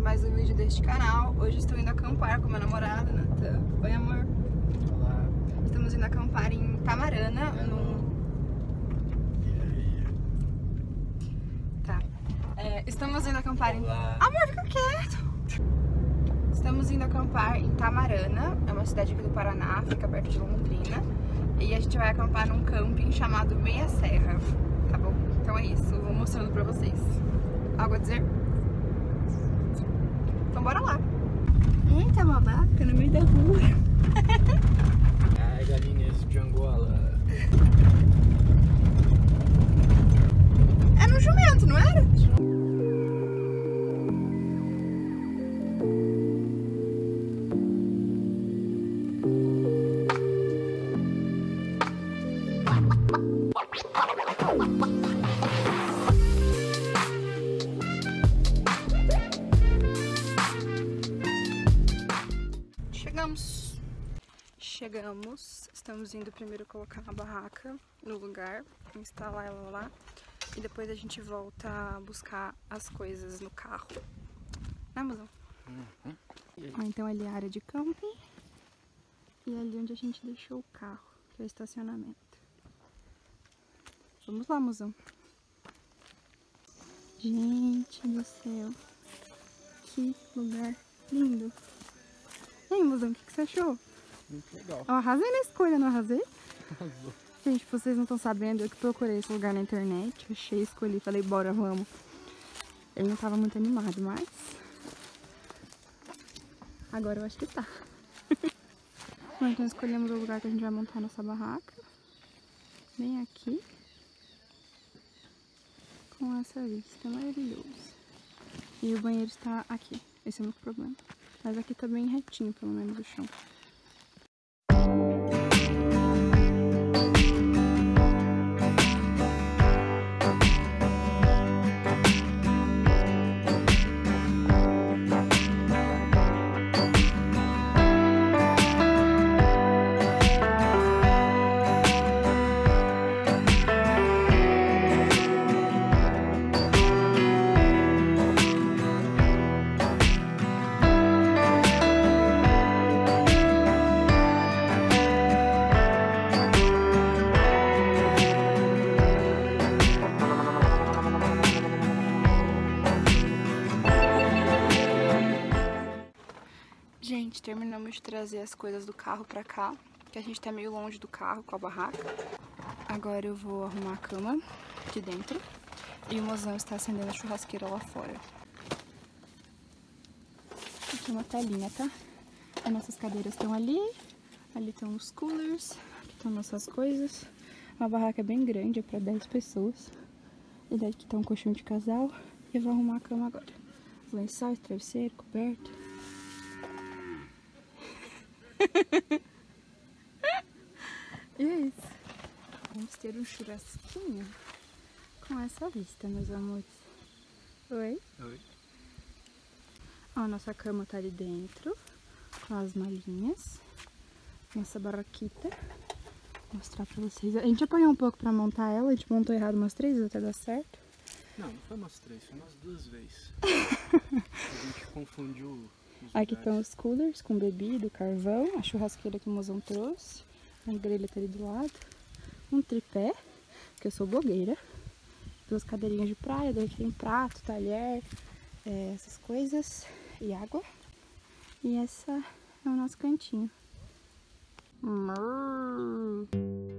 a mais um vídeo deste canal. Hoje estou indo acampar com meu namorado, Natan. Oi, amor. Olá. Estamos indo acampar em Tamarana, num... Aí? Tá. É, estamos indo acampar em... Olá. Amor, fica quieto! Estamos indo acampar em Tamarana, é uma cidade aqui do Paraná, fica perto de Londrina. E a gente vai acampar num camping chamado Meia Serra, tá bom? Então é isso, vou mostrando pra vocês. Algo a dizer? Então bora lá! Eita, uma vaca no meio da rua. Ai, galinhas de Angola. Era um jumento, não era? Chegamos. Estamos indo primeiro colocar a barraca no lugar, instalar ela lá. E depois a gente volta a buscar as coisas no carro. Né, mozão? Ó, então ali é a área de camping. E ali onde a gente deixou o carro, que é o estacionamento. Vamos lá, mozão. Gente do céu. Que lugar lindo. E aí, mozão, o que, que você achou? Muito legal. Eu arrasei na escolha, não arrasei? Arrasou. Gente, vocês não estão sabendo, eu que procurei esse lugar na internet, achei, escolhi, falei, bora, vamos. Ele não tava muito animado, mas... Agora eu acho que tá. Bom, então escolhemos o lugar que a gente vai montar nossa barraca. Bem aqui. Com essa vista maravilhosa. E o banheiro está aqui. Esse é o único problema. Mas aqui tá bem retinho, pelo menos, o chão. Trazer as coisas do carro pra cá, que a gente tá meio longe do carro com a barraca. Agora eu vou arrumar a cama aqui dentro e o mozão está acendendo a churrasqueira lá fora. Aqui uma telinha, tá? As nossas cadeiras estão ali, ali estão os coolers, aqui estão nossas coisas. A barraca bem grande, é pra 10 pessoas. E daqui tá um colchão de casal e eu vou arrumar a cama agora. Lençóis, travesseiro, coberto. E é isso. Vamos ter um churrasquinho com essa vista, meus amores. Oi? Oi. Ó, nossa cama tá ali dentro, com as malinhas. Nossa barraquita. Vou mostrar pra vocês. A gente apanhou um pouco pra montar ela, a gente montou errado umas três vezes até dar certo. Não, não foi umas três, foi umas duas vezes. a gente confundiu Aqui estão os coolers com bebida, carvão, a churrasqueira que o mozão trouxe, a grelha tá ali do lado, um tripé, que eu sou blogueira, duas cadeirinhas de praia, daí tem prato, talher, é, essas coisas, e água. E essa é o nosso cantinho. Mrrr.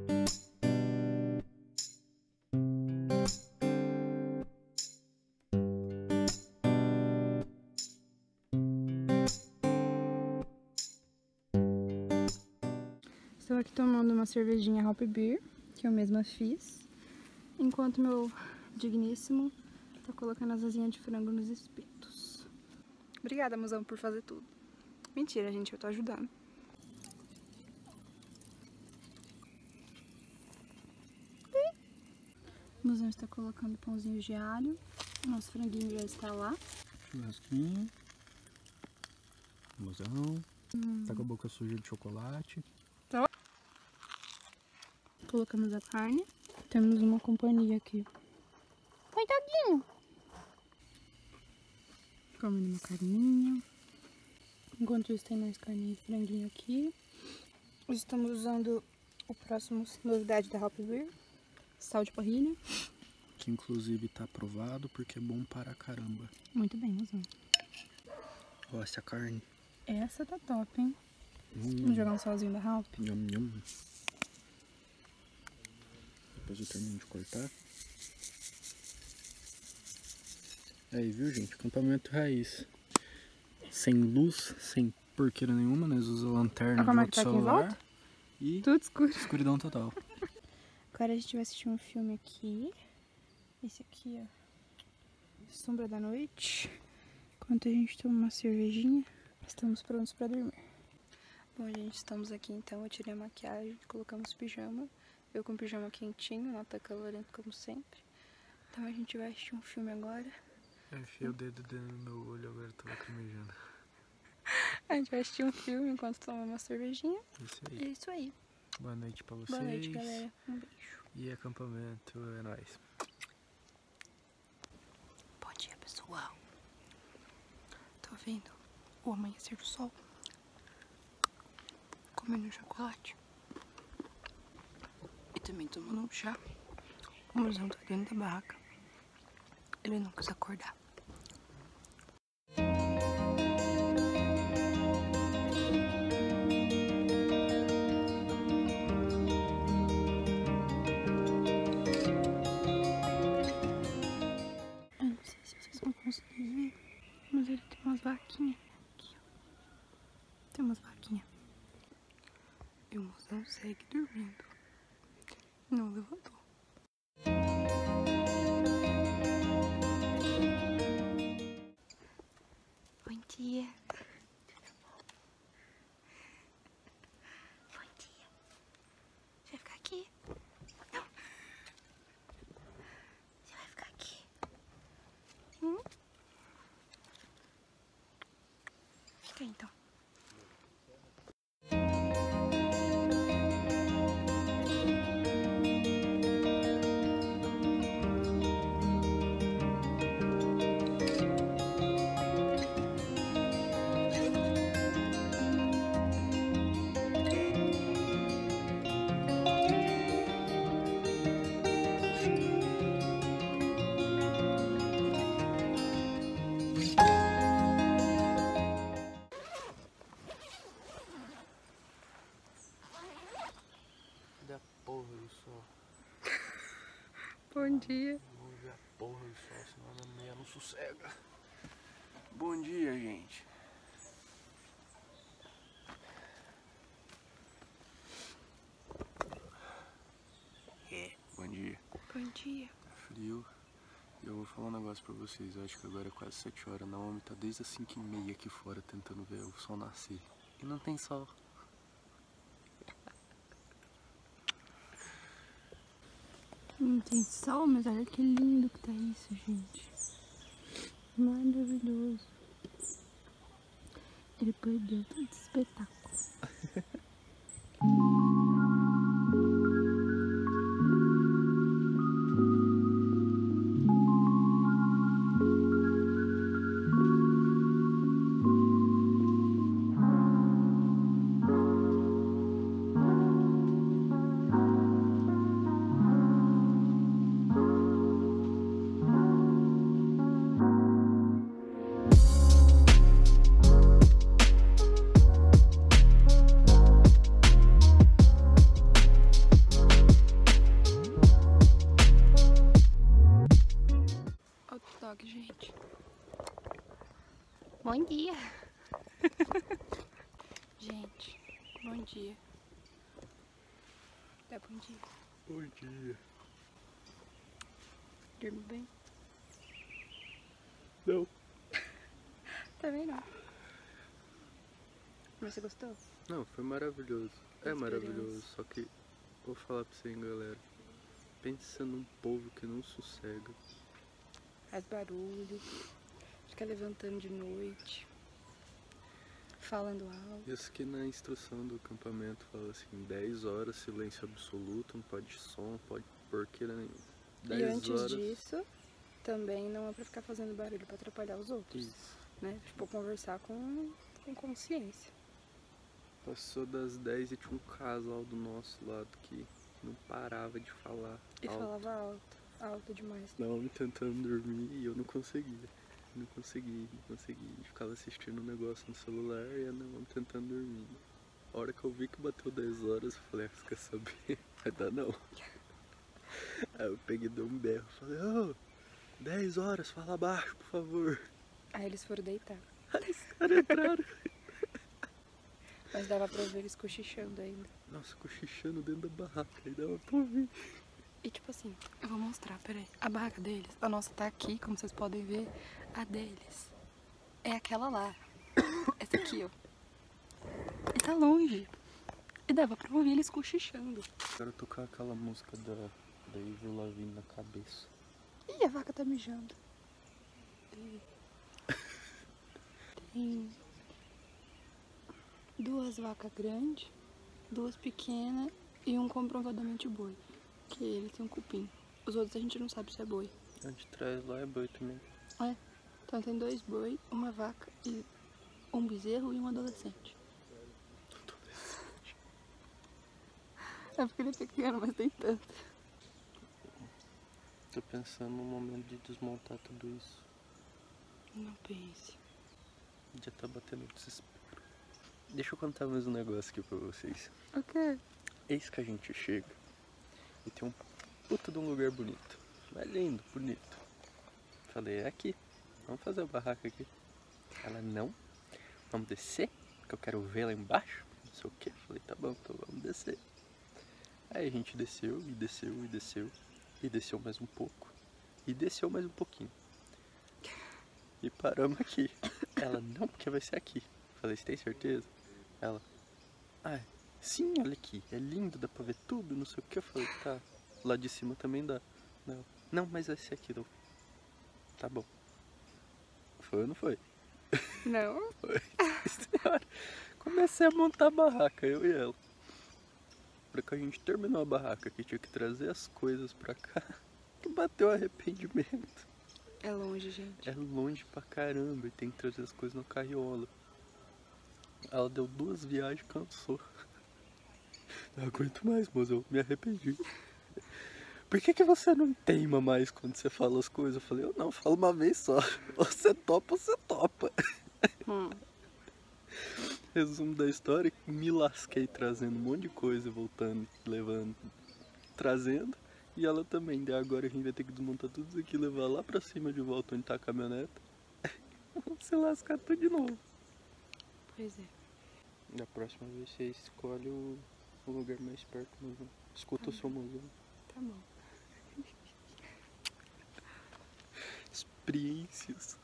Aqui tomando uma cervejinha Hop Beer, que eu mesma fiz, enquanto meu digníssimo tá colocando as asinhas de frango nos espetos. Obrigada, mozão, por fazer tudo. Mentira, gente, eu tô ajudando. O mozão está colocando pãozinho de alho, nosso franguinho já está lá. Churrasquinho. Mozão. Tá com a boca suja de chocolate. Colocamos a carne. Temos uma companhia aqui. Coitadinho. Comendo uma carninha. Enquanto isso tem mais carninha e franguinho aqui. Estamos usando o próximo novidade da Happy Beer. Sal de parrilha. Que inclusive tá aprovado porque é bom para caramba. Muito bem, usando. Ó, essa carne. Essa tá top, hein? Hum, Vamos jogar um salzinho da Halp. nham, nham. Depois eu termino de cortar. Aí, viu, gente? Acampamento raiz. Sem luz, sem porqueira nenhuma, nós usamos lanterna Ah, é que outro tá celular. E Tudo escuro. escuridão total. Agora a gente vai assistir um filme aqui. Esse aqui, ó. Sombra da Noite. Enquanto a gente toma uma cervejinha, estamos prontos pra dormir. Bom, gente, estamos aqui então. Eu tirei a maquiagem, colocamos pijama. Eu com pijama quentinho, nota calorento como sempre. Então a gente vai assistir um filme agora. Eu enfiei o dedo dentro do meu olho, agora tô lacrimejando. A gente vai assistir um filme enquanto toma uma cervejinha. Isso E é aí. isso aí. Boa noite pra vocês. Boa noite, galera. Um beijo. E acampamento é nóis. Bom dia, pessoal. Tô vendo o amanhecer do sol. Comendo chocolate. Também tomando um chá. O mozão tá dentro da barraca. Ele não quis acordar. Eu não sei se vocês vão conseguir ver, mas ele tem umas vaquinhas aqui, ó. Tem umas vaquinhas. E o mozão segue dormindo. Não levantou. Bom dia. Dia. A porra do sol, senão meia não sossega. Bom dia, gente. É, bom dia. Bom dia. Tá frio. E eu vou falar um negócio pra vocês. Eu acho que agora é quase 7 horas. Na homem tá desde as 5 e meia aqui fora tentando ver o sol nascer. E não tem sol. Tem sol, mas olha que lindo que tá isso, gente. Maravilhoso. Ele perdeu todo espetáculo. bom dia. Dá bom dia. Bom dia. Dormiu bem? Não. Também não. Mas você gostou? Não, foi maravilhoso. É maravilhoso, só que vou falar pra você, hein, galera. Pensa num povo que não sossega. Faz barulho, fica levantando de noite, falando alto. Isso que na instrução do acampamento fala assim, 10 horas, silêncio absoluto, não pode som, não pode porqueira nenhuma. 10 E antes horas. disso, também não é pra ficar fazendo barulho pra atrapalhar os outros. Isso. né? Tipo, conversar com, com consciência. Passou das 10 e tinha um casal do nosso lado que não parava de falar. E alto. falava alto, alto demais. Não, me tentando dormir e eu não conseguia. Não consegui, não consegui. Ficava assistindo um negócio no celular e a Naomi tentando dormir. A hora que eu vi que bateu 10 horas, eu falei, ah, quer saber? Vai dar não. Aí eu peguei dei um berro, falei, ô, 10 horas, fala baixo, por favor. Aí eles foram deitar. Aí os caras entraram. Mas dava pra ver eles cochichando ainda. Nossa, cochichando dentro da barraca, aí dava pra ouvir. E tipo assim, eu vou mostrar, peraí. A barraca deles, a nossa tá aqui, como vocês podem ver. A deles é aquela lá. Essa aqui, ó. E tá longe. E dava pra ouvir eles cochichando. Quero tocar aquela música da, da Avril Lavigne na cabeça. Ih, a vaca tá mijando. Tem duas vacas grandes, duas pequenas e um comprovadamente boi. Que ele tem um cupim. Os outros a gente não sabe se é boi. A de trás lá é boi também. É. Então tem dois boi, uma vaca e um bezerro e um adolescente. É porque ele é pequeno, mas tem tanto. Tô pensando no momento de desmontar tudo isso. Não pense. Já tá batendo desespero. Deixa eu contar mais um negócio aqui pra vocês. Ok. Eis que a gente chega e tem um puta de um lugar bonito. Mas lindo, bonito. Falei, é aqui. Vamos fazer a barraca aqui. Ela, não. Vamos descer, que eu quero ver lá embaixo. Não sei o que. Falei, tá bom, então vamos descer. Aí a gente desceu e desceu e desceu. E desceu mais um pouco. E desceu mais um pouquinho. E paramos aqui. Ela, não, porque vai ser aqui. Falei, você tem certeza? Ela, ah, sim, olha aqui, é lindo, dá pra ver tudo, não sei o que. Eu falei, tá, lá de cima também dá. Não, não mas ser aqui, não. Tá bom. Foi ou não foi? Não? Foi. Senhora, Comecei a montar a barraca, eu e ela. Pra que a gente terminou a barraca, que tinha que trazer as coisas pra cá, que bateu arrependimento. É longe, gente. É longe pra caramba e tem que trazer as coisas na carriola. Ela deu duas viagens e cansou. Não aguento mais, moça, eu me arrependi. Por que, que você não teima mais quando você fala as coisas? Eu falei, eu não, falo uma vez só. Ou Você topa, ou você topa. Hum. Resumo da história, me lasquei trazendo um monte de coisa, voltando, levando, trazendo. E ela também, daí agora a gente vai ter que desmontar tudo isso aqui, levar lá pra cima de volta onde tá a caminhoneta. Vamos se lascar tudo de novo. Pois é. Da próxima vez você escolhe o, o lugar mais perto mesmo. Escuta o seu mozão. Tá bom. Experiências.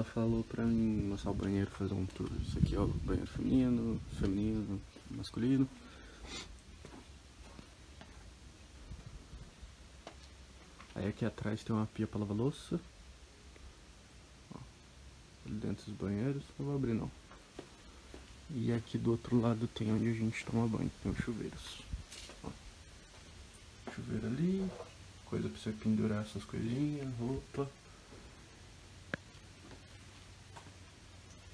Ela falou pra mim mostrar o banheiro, fazer um tour. Isso aqui é o banheiro feminino, feminino, masculino. Aí aqui atrás tem uma pia pra lavar louça. Ó, ali dentro dos banheiros, não vou abrir não. E aqui do outro lado tem onde a gente toma banho, tem os chuveiros. Ó. Chuveiro ali, coisa pra você pendurar essas coisinhas, roupa.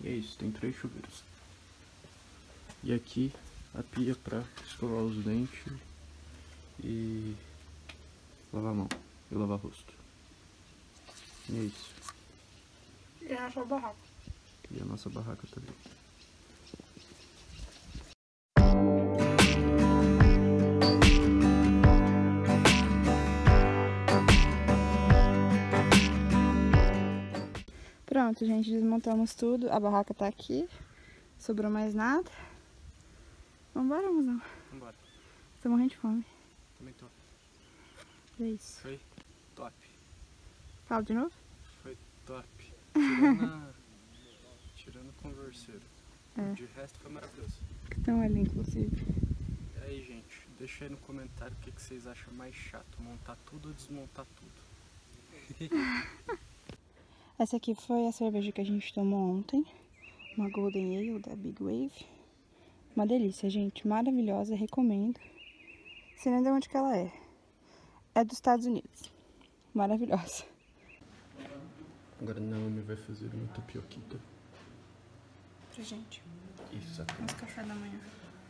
E é isso, tem três chuveiros. E aqui a pia pra escovar os dentes e lavar a mão e lavar o rosto. E é isso. E a nossa barraca. E a nossa barraca também. Pronto, gente, desmontamos tudo. A barraca tá aqui. Sobrou mais nada. Vambora, mozão. Vambora. Tô morrendo de fome. Também tô. É isso. Foi top. Fala de novo? Foi top. Tirando, a... Tirando o converseiro. É. De resto foi maravilhoso. Que tão ali, inclusive. E aí, gente, deixa aí no comentário o que, que vocês acham mais chato, montar tudo ou desmontar tudo. Essa aqui foi a cerveja que a gente tomou ontem. Uma Golden Ale da Big Wave. Uma delícia, gente. Maravilhosa, recomendo. Você nem de onde que ela é. É dos Estados Unidos. Maravilhosa. Agora Naomi vai fazer uma tapioquita. Pra gente. Isso aqui. Nosso café da manhã.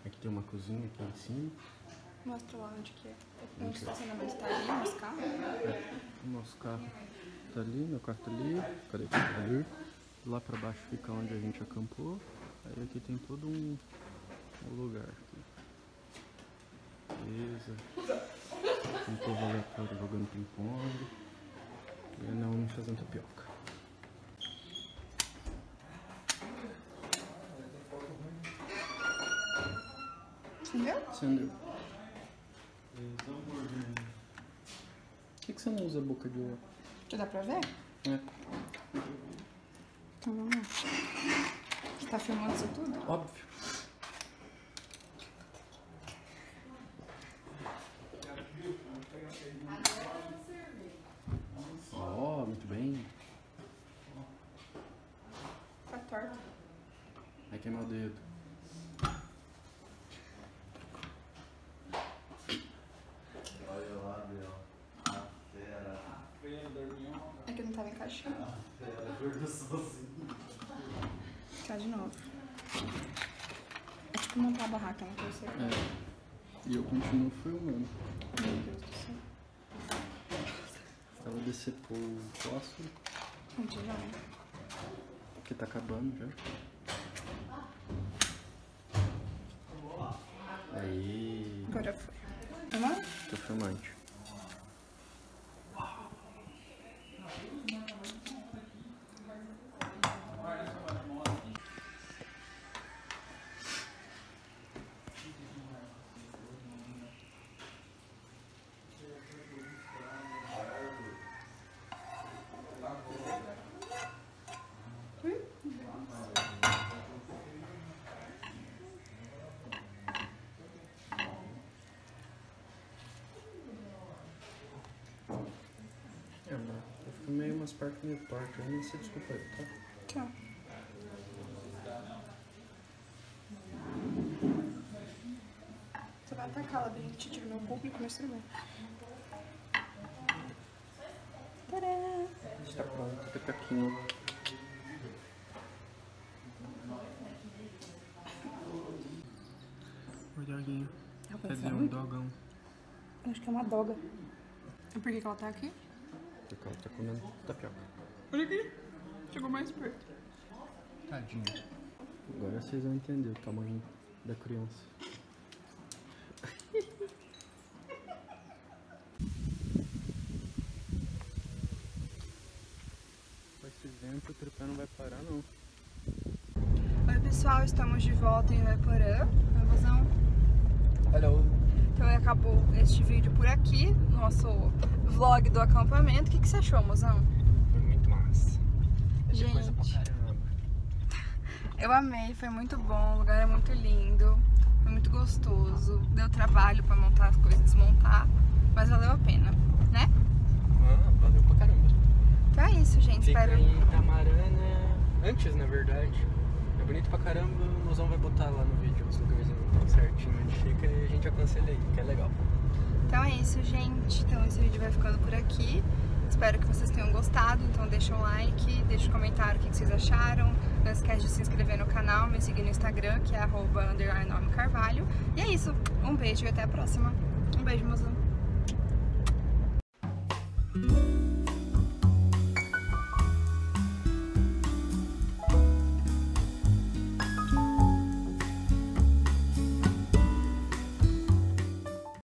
Aqui tem uma cozinha aqui em cima. Mostra lá onde que é. Onde o estacionamento tá ali, nos carros. O nosso carro tá ali, meu tá ali. Cadê o ali? Lá pra baixo fica onde a gente acampou. Aí aqui tem todo um, um lugar. Aqui. Beleza. Um povo aleatório jogando ping-pong. E Naomi fazendo tapioca. Acendeu. Por que, que você não usa boca de ovo? Já dá pra ver? É, Então vamos lá. Você tá filmando isso tudo? óbvio. Ó, muito bem. Tá torto. Vai queimar o dedo. É que não tava encaixando. Tá de novo. É tipo montar a barraca, não sei. É. E eu continuo filmando. Meu Deus do céu. Ela decepou o fósforo, Onde já é? porque tá acabando já. Aí. Agora foi. Vamos lá? Tô filmante. Umas partes meio tortas aí, mas você desculpa aí, tá? Tá. Você vai atacar lá dentro, te tira meu público, mas tudo bem. Tadã! Está pronto, pepequinho. O doguinho. Cadê pensando? um dogão? Acho que é uma doga. E por que, que ela tá aqui? Porque ela tá comendo tapioca. Olha aqui. Chegou mais perto. Tadinho. Agora vocês vão entender o tamanho da criança. Com esse vento o tripé não vai parar não. Oi pessoal, estamos de volta em Leporã. Vamosão. Hello. Então acabou este vídeo por aqui, nosso vlog do acampamento. O que, que você achou, mozão? Foi muito massa. Gente. Coisa pra caramba. Eu amei, foi muito bom, o lugar é muito lindo, foi muito gostoso. Deu trabalho pra montar as coisas, desmontar, mas valeu a pena, né? Ah, valeu pra caramba. Então é isso, gente. Fica Espero. em Itamarana, antes na verdade. É bonito pra caramba, o Mozão vai botar lá no vídeo os bem certinho onde fica e a gente aconselha aí, que é legal. Então é isso, gente. Então esse vídeo vai ficando por aqui. Espero que vocês tenham gostado. Então deixa um like, deixa um comentário o que vocês acharam. Não esquece de se inscrever no canal, me seguir no Instagram, que é arroba Carvalho. E é isso. Um beijo e até a próxima. Um beijo, mozão.